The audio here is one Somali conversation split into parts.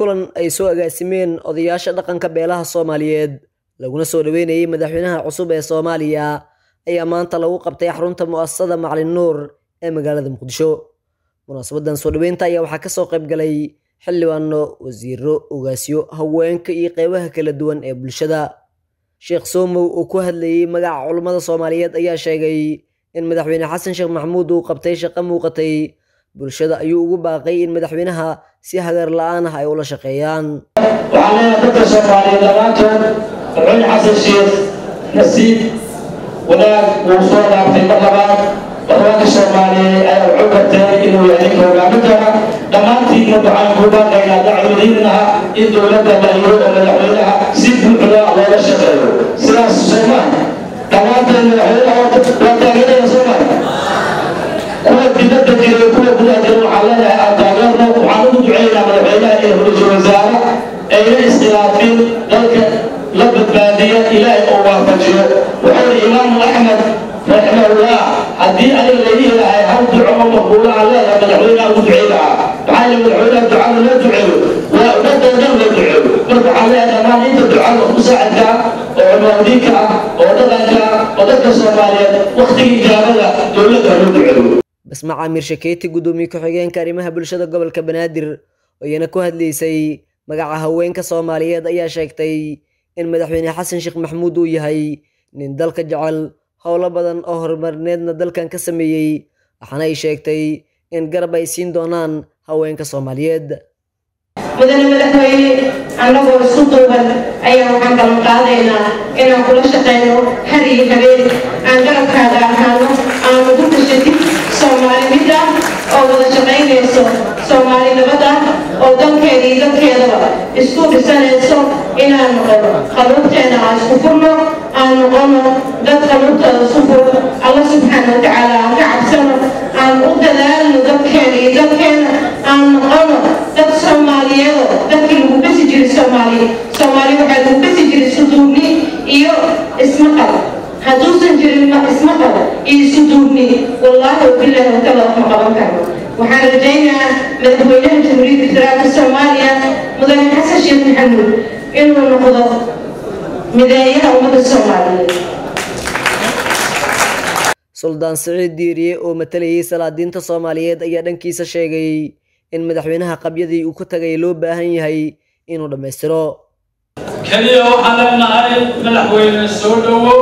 kulan ay soo agaasimeen odayaasha dhaqanka beelaha soomaaliyeed. Laguna soo dhaweynayay madaxweynaha cusub ee soomaaliya ayaa maanta lagu qabtay xarunta mu'asasada macalin nuur ee magaalada muqdisho. Munaasabadan soo dhaweynta ayaa waxaa ka soo qayb galay xildhibaano wasiiro ogaasyo haweenka iyo qeybaha kala duwan ee bulshada. Sheekh soomow oo ku hadlayey magaca culummada soomaaliyeed ayaa sheegay in madaxweyne xasan sheekh maxamuud uu qabtay shaqo muuqatay. Bulshada ayuu ugu baaqay in madaxweynaha si hagar la'aan ah ay ula shaqeeyaan. Waxaan leenahay dadka soomaaliyeed dhammaantood madaxweyne xasan sheekh nasiib wanaag wuu soo dhaartay mar labaad. Barwaanka soomaaliyeed ayaa wuxuu gartay inuu yahay ninka hogaamin doona dhammaantiinna waxaan ku baaqaynaa dacwadiinaha in dowladda la yiro oo madaxweynaha ayna iskhilaafin dalka la badbaadiya ilaahay oo waafajiyo wuxuu imaamu axmed raximahullah haddii aniga laydihi lahay hal duco oo maqbuulo aan leedahay madaxweynaha ugu ducey lahaa maxaa yeele madaxweynaha ducada loo duceeyo waa ummadoo dhan loo duceeyo marka waxaan leeyahay dhammaan inta ducada musaacadka oo cumaadiinka ah oo dhaqanka oo dadka soomaaliyeed waktigii ijaabada dowladda loo duceeyo basma caamir shakeeti guddoomiye ku-xigeenka arrimaha bulshada gobolka banaadir oo iyana ku hadlaysay magaca haweenka soomaaliyeed ayaa sheegtay in madaxweyne xasan sheekh maxamuud uu yahay nin dalka jecel howlo badan oo horumarineedna dalkan ka sameeyey waxaana ay sheegtay in garab ay siin doonaan haweenka soomaaliyeed. Mudane madaxweyne annagoo isku duuban ayaa waxaan ballan qaadaynaa inaan kula shaqeyno har iyo habeen. Aan garabkaaga ahaano aanu ku tashatid soomaali mid ah oo wada shaqaynayso dadkeedaba isku dhisanayso inaan noqono qaluubteena aan isku furno aan noqono dad qaluubtooda isku furo alla subxaana watacaala aan ka cabsano aan u dadaalno dadkeena iyo dalkeena aan noqono dad soomaaliyeedo dadkii lagu besi jiray soomaali soomaali waxaa lagu besi jiray suduubni iyo ismaqal hadduusan jirin ismaqal iyo suduubni wallaahi wabilaahi wakala wax ma qaban karno waxaan rajaynayaa madaxweynaha jamhuuriyadda federaalka soomaaliya mudane xasan sheekh maxamuud inuu noqdo mideeyaha ummadda soomaaliyeed. Suldaan siciid diiriye oo matalayay salaadiinta soomaaliyeed ayaa dhankiisa sheegay in madaxweynaha qabyadii uu ka tagay loo baahan yahay inuu dhammaystiro. Keliya waxaan leenahay madaxweyne soo dhowow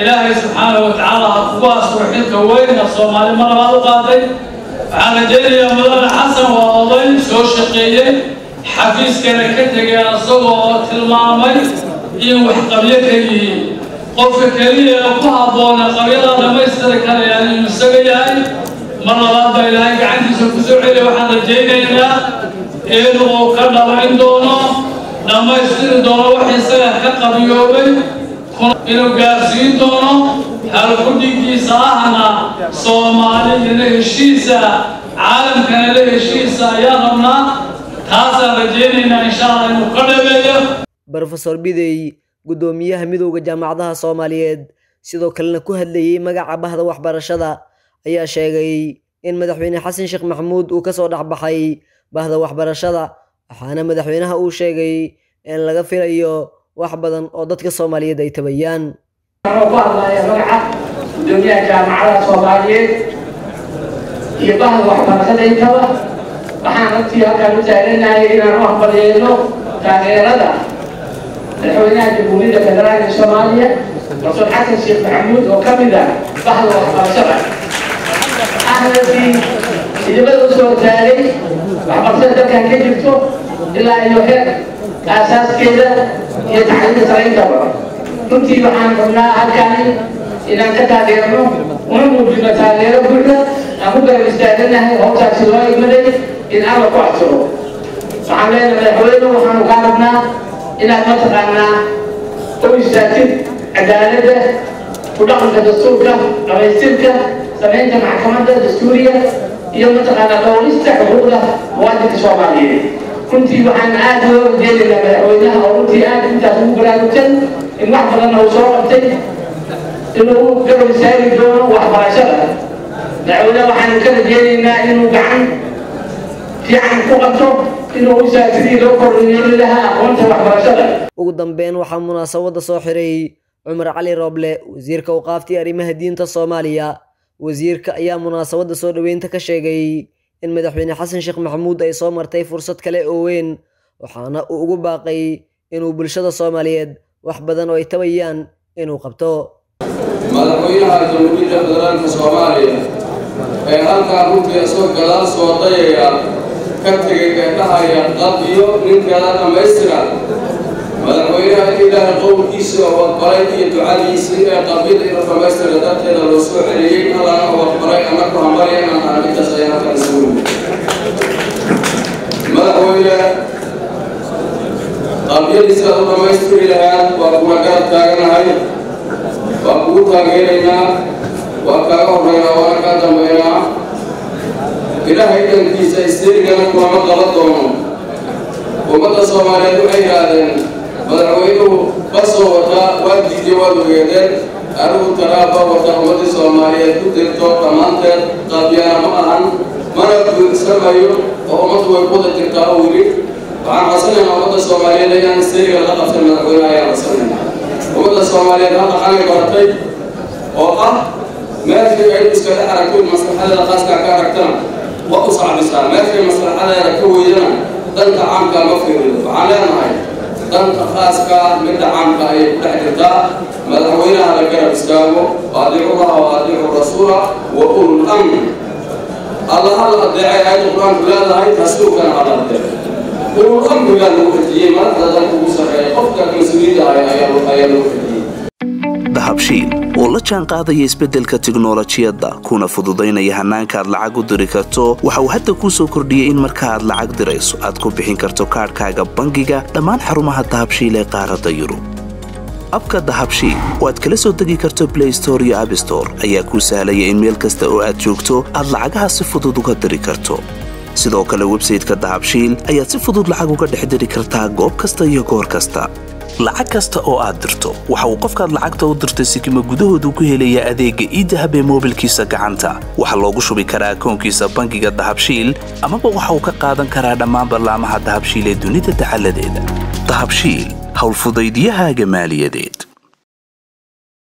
ilaahay subxaana wa tacaala ha kugu asuro xilka weyn af soomaali mar labaad u qaaday waxaan rajaynayaa mudane xasan waa oday soo shaqeeyey xafiiskana ka tegay asagoo oo tilmaamay in wax qabyo ka yihiin qofka keliya ku habboona qabyadaa dhammaystiri karaya inuu isaga yahay mar labaad baa ilaahay gacantiisa ku soo celiya waxaan rajaynaynaa inuu ka dhabayn doono dhammaystiri doono wax isaga ka qabiyoobay inuu gaarsiin doono halkudhigiisa ahna soomaaliyana heshiisa caalamkana la heshiisa ayaan rabnaa taasaan rajaynaynaa insha allah inuu ka dhameeyo brofesor bidey guddoomiyaha midowda jaamacadaha soomaaliyeed sidoo kalena ku hadlayey magaca bahda waxbarashada ayaa sheegay in madaxweyne xasan sheekh maxamuud uu ka soo dhexbaxay bahda waxbarashada waxaana madaxweynaha uu sheegay in laga filayo wax badan oo dadka soomaaliyeed ay tabayaan. Ku hadlaya magaca gudoomiyaha jaamacadaha soomaaliyeed iyo bahda waxbarashada intaba waxaan runtii halkaan u taaganahay inaan u hambalyeeno taageerada madaxweynaha jamhuuriyadda federaalka soomaaliya rasuul xasan sheekh maxamuud oo ka mid ah bahda waxbarashada. Idimada u soo taagay waxbarashada dalkan ka jirto ilaa iyo heer aasaaskeeda iyo sarayntaba runtii waxaan rabnaa halkani inaan ka taageerno una muujino taageero buuxda aan ku garab istaaganahay howshaasi loo imaday in alla ku codsado waxaan leenahay madaxweyne waxaanu kaa rabnaa inaad mataqaanaa u istaagtid cadaaladda ku dhaqanka dastuurka dhamaystirka samaynta maxkamadda dastuuriya iyo mataqaanaa dhowrista xuquuqda muwaadinka soomaaliyeed runtii waxaan aad loo rajeedaynaa madaxweynaha oo runtii aad intaas ugu baraarugsan in wax badanna uu soo qabtay inuu garab istaagi doono waxbarashada. Madaxweynaha waxaanu ka rajeynaynaa inuu gacan fiican ku qabto ugu dambeyn waxaa munaasabadda soo xiray cumar cali rooble wasiirka awqaaftii arrimaha diinta soomaaliya. Wasiirka ayaa munaasabadda soo dhoweynta ka sheegay in madaxweyne xasan sheekh maxamuud ay soo martay fursad kale oo weyn waxaana uu ugu baaqay inuu bulshada soomaaliyeed wax badan oo ay tabayaan inuu qabto. Madaxweynaha jamhuuriyadda federaalka soomaaliya ee halkaa runtii isagoo gadaal soo dayaya ka tegay eedhahaya dad iyo ninkeeda dhammaystira. Madaxweynaha in ilaahay qowlkiisa oo aqbalay iyo ducadiisii ee qabyada inuu dhammaystira darteeda loo soo celiyey allana annaku hambalya inaan tahay midtaas ayaan halkan isugu madaxweyne qabyadiisa u dhammaystiri lahaad waa kuna garab taaganahay waa kugu taageeraynaa waa kaaga horreynaa waana kaa dambaynaa ilaahay dhankiisa isteerigana kulama qaba doono. Ummadda soomaaliyeed waxay yidhaahdeen madaxweynuhu basoo wataa waa diidiye waad ogeedeen anigu taraaba wata ummaddii soomaaliyeed ku dirto dhammaanteed qabyana ma ahan mana buursamayo oo ummaddu way kuwada jirtaa oo weli waxaan codsanaynaa ummadda soomaaliyeed inaan isteeriga la qabsan madaxweynaha ayaan codsanaynaa ummadda soomaaliyeed ha dhaqanay baratay oo ah meeshii ay iskaga aragto maslaxadeeda qaaskaa ka aragtana waa u sacbisaa meeshay maslaxadeeda ka weydana danta caamka ma fiirido waxaan leenahay danta khaaska midda caamka ayay ku dhex jirtaa madaxweynaha la garab istaago adiicullaha wa adiicu rasuula wa ulul amri allaha la adeecay aayadda qur'aanku leedahay rasuulkana ha la adeeco ulul amrigaa lagu xejiyey madaxda dalka ugu sarreeya qofka mas'uuliyadda ayaa loo xejiyey dahabshiil oo la jaan qaadaya isbeddelka tiknolojiyadda kuna fududaynaya hannaanka aad lacag u diri karto. Waxa uu hadda kuu soo kordhiyey in marka aad lacag dirayso aad ku bixin karto kaadhkaaga bangiga dhammaan xarumaha dahabshiil ee qaaradda yurub. Abka dahabshiil oo aad kala soo degi karto blay store iyo abstore ayaa kuu sahlaya in meel kasta oo aad joogto aad lacagaha si fudud uga diri karto. Sidoo kale websayteka dahabshiil ayaad si fudud lacag uga dhex diri kartaa goob kasta iyo goor kasta lacag kasta oo aad dirto. Waxa uu qofkaad lacagta u dirtay sikima gudahoodu ku helayaa adeegga iidahab ee moobilkiisa gacanta. Waxaa loogu shubi karaa akoonkiisa bangiga dahabshiil amaba waxa uu ka qaadan karaa dhammaan ballaamaha dahabshiil ee dunida dacaladeeda dahabshiil howlfudaydyahaaga maaliyadeed